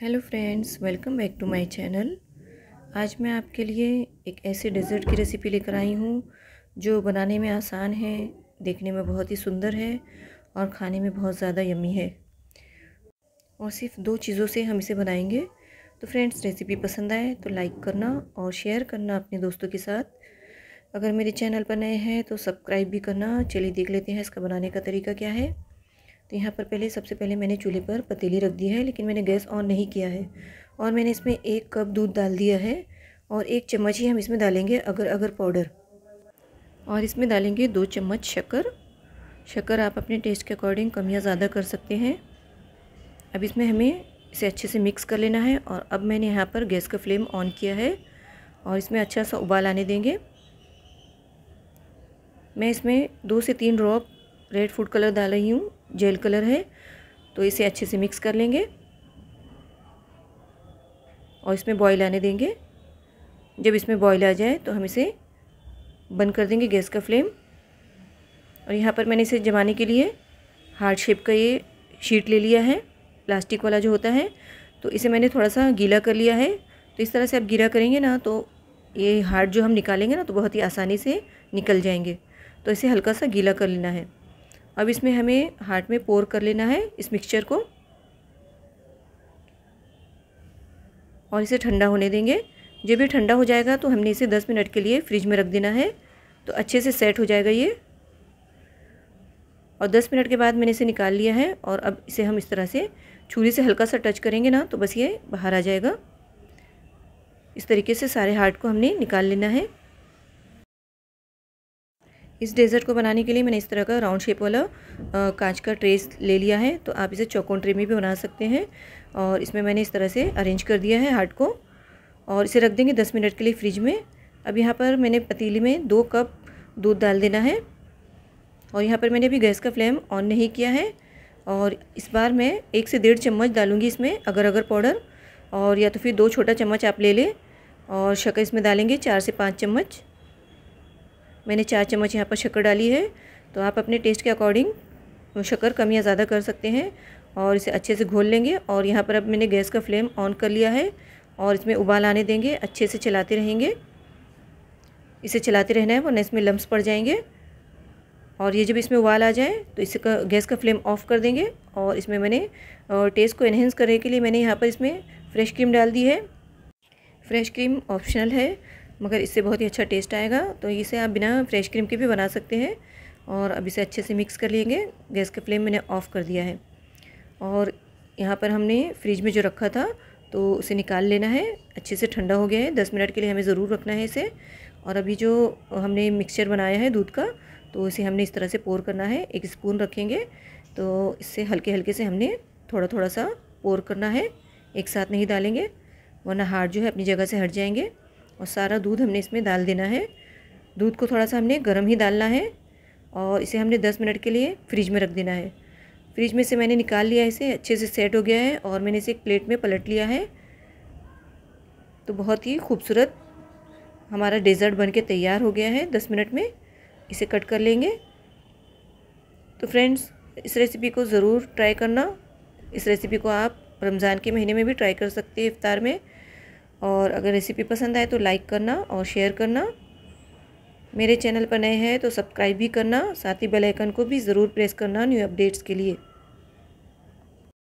Hello friends, welcome back to my channel. आज मैं आपके लिए एक ऐसे डेज़र्ट की रेसिपी लेकर आई हूँ, जो बनाने में आसान है, देखने में बहुत ही सुंदर है और खाने में बहुत ज़्यादा यमी है। और सिर्फ़ दो चीज़ों से हम इसे बनाएँगे। तो फ्रेंड्स, रेसिपी पसंद आए तो लाइक करना और शेयर करना अपने दोस्तों के साथ। अगर मेरे चैनल पर नए हैं तो सब्सक्राइब भी करना। चलिए देख लेते हैं इसका बनाने का तरीका क्या है। तो यहाँ पर पहले, सबसे पहले मैंने चूल्हे पर पतीली रख दी है, लेकिन मैंने गैस ऑन नहीं किया है। और मैंने इसमें एक कप दूध डाल दिया है और एक चम्मच ही हम इसमें डालेंगे अगर अगर पाउडर। और इसमें डालेंगे दो चम्मच शक्कर। शक्कर आप अपने टेस्ट के अकॉर्डिंग कम या ज़्यादा कर सकते हैं। अब इसमें हमें इसे अच्छे से मिक्स कर लेना है और अब मैंने यहाँ पर गैस का फ्लेम ऑन किया है और इसमें अच्छा सा उबाल आने देंगे। मैं इसमें दो से तीन ड्रॉप रेड फ़ूड कलर डाल रही हूँ। जेल कलर है तो इसे अच्छे से मिक्स कर लेंगे और इसमें बॉईल आने देंगे। जब इसमें बॉईल आ जाए तो हम इसे बंद कर देंगे गैस का फ्लेम। और यहाँ पर मैंने इसे जमाने के लिए हार्ड शेप का ये शीट ले लिया है, प्लास्टिक वाला जो होता है तो इसे मैंने थोड़ा सा गीला कर लिया है। तो इस तरह से आप गीला करेंगे ना तो ये हार्ड जो हम निकालेंगे ना तो बहुत ही आसानी से निकल जाएँगे। तो इसे हल्का सा गीला कर लेना है। अब इसमें हमें हार्ट में पोर कर लेना है इस मिक्सचर को। और इसे ठंडा होने देंगे। जब ये ठंडा हो जाएगा तो हमने इसे 10 मिनट के लिए फ्रिज में रख देना है। तो अच्छे से सेट हो जाएगा ये। और 10 मिनट के बाद मैंने इसे निकाल लिया है और अब इसे हम इस तरह से छुरी से हल्का सा टच करेंगे ना तो बस ये बाहर आ जाएगा। इस तरीके से सारे हार्ट को हमने निकाल लेना है। इस डेज़र्ट को बनाने के लिए मैंने इस तरह का राउंड शेप वाला कांच का ट्रेस ले लिया है। तो आप इसे चौकोन ट्रे में भी बना सकते हैं और इसमें मैंने इस तरह से अरेंज कर दिया है हार्ट को और इसे रख देंगे दस मिनट के लिए फ्रिज में। अब यहाँ पर मैंने पतीली में दो कप दूध डाल देना है और यहाँ पर मैंने अभी गैस का फ्लेम ऑन नहीं किया है और इस बार मैं एक से डेढ़ चम्मच डालूँगी इसमें अगर अगर पाउडर और या तो फिर दो छोटा चम्मच आप ले लें और शक्कर इसमें डालेंगे चार से पाँच चम्मच। मैंने चार चम्मच यहाँ पर शक्कर डाली है तो आप अपने टेस्ट के अकॉर्डिंग शक्कर कम या ज़्यादा कर सकते हैं और इसे अच्छे से घोल लेंगे और यहाँ पर अब मैंने गैस का फ्लेम ऑन कर लिया है और इसमें उबाल आने देंगे, अच्छे से चलाते रहेंगे। इसे चलाते रहना है, वरना इसमें लम्स पड़ जाएँगे। और ये जब इसमें उबाल आ जाए तो इसे का गैस का फ्लेम ऑफ़ कर देंगे और इसमें मैंने टेस्ट को इन्हेंस करने के लिए मैंने यहाँ पर इसमें फ्रेश क्रीम डाल दी है। फ्रेश क्रीम ऑप्शनल है। मगर इससे बहुत ही अच्छा टेस्ट आएगा। तो इसे आप बिना फ्रेश क्रीम के भी बना सकते हैं और अब इसे अच्छे से मिक्स कर लेंगे। गैस का फ्लेम मैंने ऑफ़ कर दिया है। और यहाँ पर हमने फ्रिज में जो रखा था तो उसे निकाल लेना है। अच्छे से ठंडा हो गया है। दस मिनट के लिए हमें ज़रूर रखना है इसे। और अभी जो हमने मिक्सचर बनाया है दूध का तो इसे हमने इस तरह से पोर करना है। एक स्पून रखेंगे तो इससे हल्के हल्के से हमने थोड़ा थोड़ा सा पोर करना है। एक साथ नहीं डालेंगे, वरना हार्ड जो है अपनी जगह से हट जाएँगे। और सारा दूध हमने इसमें डाल देना है। दूध को थोड़ा सा हमने गर्म ही डालना है और इसे हमने 10 मिनट के लिए फ्रिज में रख देना है। फ्रिज में से मैंने निकाल लिया इसे, अच्छे से सेट हो गया है और मैंने इसे एक प्लेट में पलट लिया है। तो बहुत ही खूबसूरत हमारा डेज़र्ट बन के तैयार हो गया है। दस मिनट में इसे कट कर लेंगे। तो फ्रेंड्स, इस रेसिपी को ज़रूर ट्राई करना। इस रेसिपी को आप रमज़ान के महीने में भी ट्राई कर सकते हैं इफ़ार में। और अगर रेसिपी पसंद आए तो लाइक करना और शेयर करना। मेरे चैनल पर नए हैं तो सब्सक्राइब भी करना, साथ ही बेल आइकन को भी ज़रूर प्रेस करना न्यू अपडेट्स के लिए।